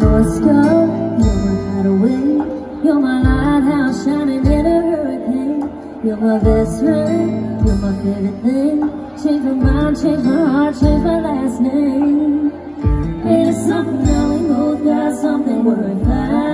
you're my hideaway. You're my lighthouse shining in a hurricane. You're my best friend, you're my favorite thing. Change my mind, change my heart, change my last name. It's something that we both got something worth fighting